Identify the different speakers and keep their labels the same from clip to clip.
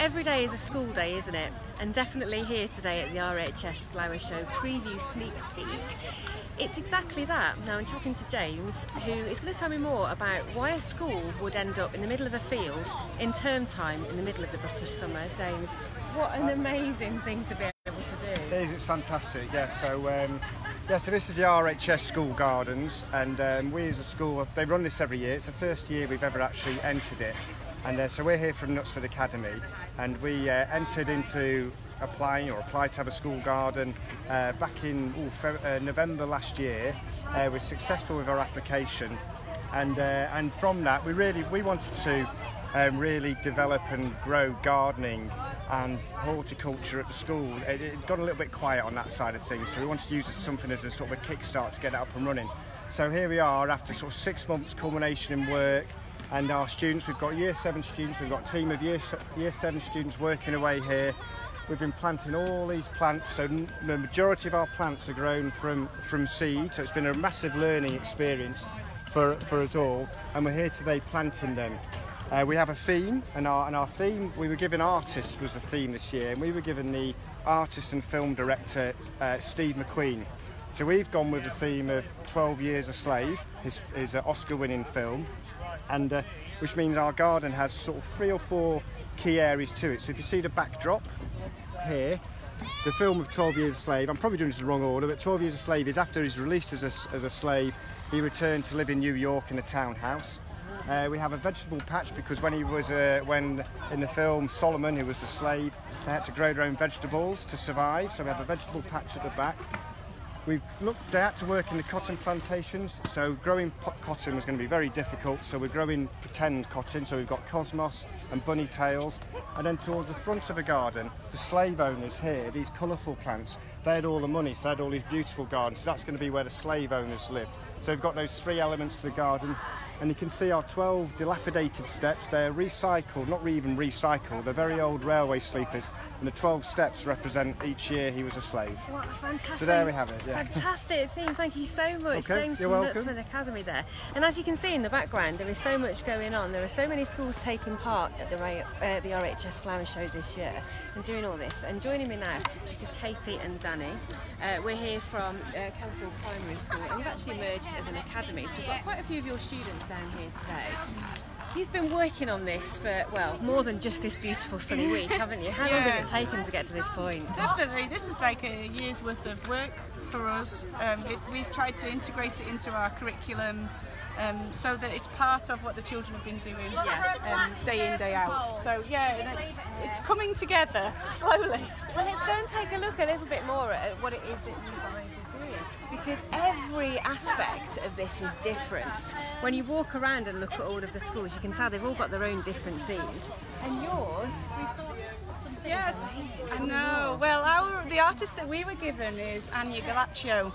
Speaker 1: Every day is a school day, isn't it? And definitely here today at the RHS Flower Show preview sneak peek. It's exactly that. Now I'm chatting to James, who is going to tell me more about why a school would end up in the middle of a field in term time in the middle of the British summer. James, what an amazing thing to be able to do.
Speaker 2: It is, it's fantastic, yeah. So, um, yeah, so this is the RHS School Gardens, and um, we as a school, they run this every year. It's the first year we've ever actually entered it. And uh, so we're here from Knutsford Academy, and we uh, entered into applying or applied to have a school garden uh, back in ooh, uh, November last year. Uh, we're successful with our application, and uh, and from that we really we wanted to um, really develop and grow gardening and horticulture at the school. It, it got a little bit quiet on that side of things, so we wanted to use something as a sort of a kickstart to get it up and running. So here we are after sort of six months culmination in work and our students, we've got year seven students, we've got a team of year, year seven students working away here. We've been planting all these plants, so the majority of our plants are grown from, from seed, so it's been a massive learning experience for, for us all, and we're here today planting them. Uh, we have a theme, and our, and our theme, we were given artist was the theme this year, and we were given the artist and film director uh, Steve McQueen. So we've gone with the theme of 12 Years a Slave, his, his uh, Oscar winning film, and uh, which means our garden has sort of three or four key areas to it. So if you see the backdrop here, the film of 12 Years a Slave, I'm probably doing this in the wrong order, but 12 Years a Slave is after he's released as a, as a slave, he returned to live in New York in a townhouse. Uh, we have a vegetable patch because when he was, uh, when in the film Solomon, who was the slave, they had to grow their own vegetables to survive. So we have a vegetable patch at the back. We've looked had to work in the cotton plantations, so growing cotton was going to be very difficult. So we're growing pretend cotton. So we've got cosmos and bunny tails, and then towards the front of the garden, the slave owners here, these colourful plants, they had all the money, so they had all these beautiful gardens. So that's going to be where the slave owners lived. So we've got those three elements to the garden. And you can see our 12 dilapidated steps. They're recycled, not even recycled. They're very old railway sleepers. And the 12 steps represent each year he was a slave.
Speaker 1: What a fantastic,
Speaker 2: So there we have it, yeah.
Speaker 1: fantastic theme. Thank you so much,
Speaker 2: Okay,
Speaker 1: James from
Speaker 2: welcome.
Speaker 1: Knutsford Academy there. And as you can see in the background, there is so much going on. There are so many schools taking part at the, uh, the RHS Flower Show this year and doing all this. And joining me now, this is Katie and Danny. Uh, we're here from uh, Kelsall Primary School and we've actually merged as an academy. So we've got quite a few of your students down here today. You've been working on this for, well, more than just this beautiful sunny week, haven't you? How long
Speaker 3: Yeah.
Speaker 1: has it taken to get to this point?
Speaker 3: Definitely, this is like a year's worth of work for us. Um, it, we've tried to integrate it into our curriculum um, so that it's part of what the children have been doing um, day in, day out. So yeah, and it's it's coming together slowly.
Speaker 1: Well, let's go and take a look a little bit more at what it is that you guys. Because every aspect of this is different. When you walk around and look at all of the schools, you can tell they've all got their own different themes. And yours, we've got something
Speaker 3: Yes,
Speaker 1: amazing.
Speaker 3: I know. Well, our the artist that we were given is Anya Gallaccio,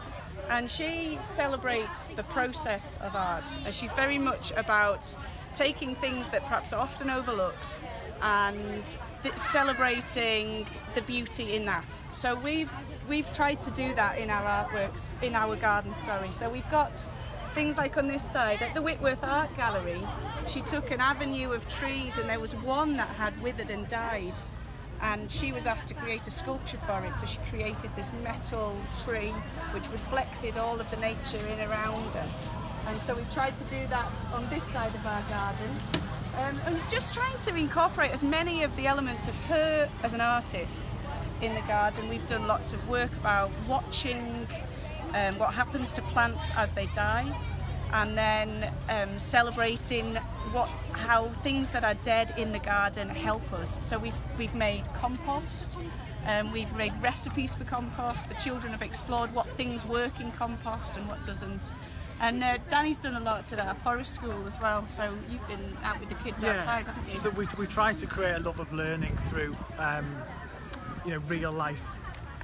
Speaker 3: and she celebrates the process of art. And she's very much about taking things that perhaps are often overlooked and th- celebrating the beauty in that. So we've we've tried to do that in our artworks in our garden. Sorry. So we've got things like on this side at the Whitworth Art Gallery. She took an avenue of trees, and there was one that had withered and died and she was asked to create a sculpture for it. So she created this metal tree which reflected all of the nature in around her. So we've tried to do that on this side of our garden. Um, and just trying to incorporate as many of the elements of her as an artist in the garden. We've done lots of work about watching um, what happens to plants as they die and then um, celebrating what how things that are dead in the garden help us. So we've we've made compost. Um, we've made recipes for compost. The children have explored what things work in compost and what doesn't. And uh, Danny's done a lot at our forest school as well. So you've been out with the kids outside, haven't you?
Speaker 4: So we, we try to create a love of learning through, um, you know, real life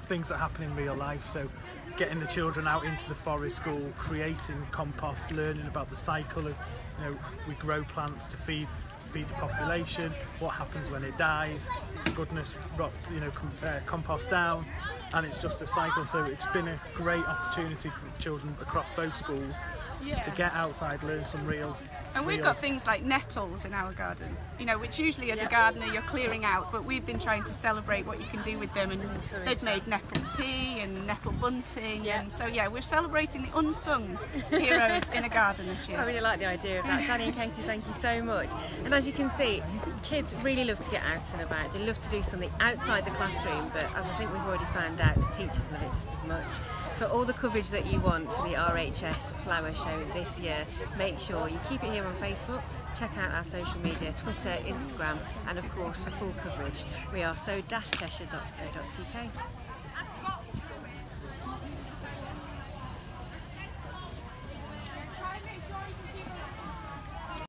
Speaker 4: things that happen in real life. So getting the children out into the forest school, creating compost, learning about the cycle of, you know, we grow plants to feed feed the population, what happens when it dies, goodness rots, you know, com- uh, compost down, and it's just a cycle. So it's been a great opportunity for children across both schools
Speaker 3: Yeah.
Speaker 4: to get outside, learn some real.
Speaker 3: And we've
Speaker 4: real-
Speaker 3: got things like nettles in our garden, you know, which usually as a gardener you're clearing out, but we've been trying to celebrate what you can do with them, and they've made nettle tea and nettle bunting,
Speaker 1: Yeah.
Speaker 3: and so yeah, we're celebrating the unsung heroes in a garden this year.
Speaker 1: I really like the idea of that. Danny and Katie, thank you so much. And as you can see, kids really love to get out and about. They love to do something outside the classroom, but as I think we've already found out, the teachers love it just as much. For all the coverage that you want for the RHS Flower Show this year, make sure you keep it here on Facebook, check out our social media, Twitter, Instagram, and of course for full coverage, we are so-cheshire.co.uk.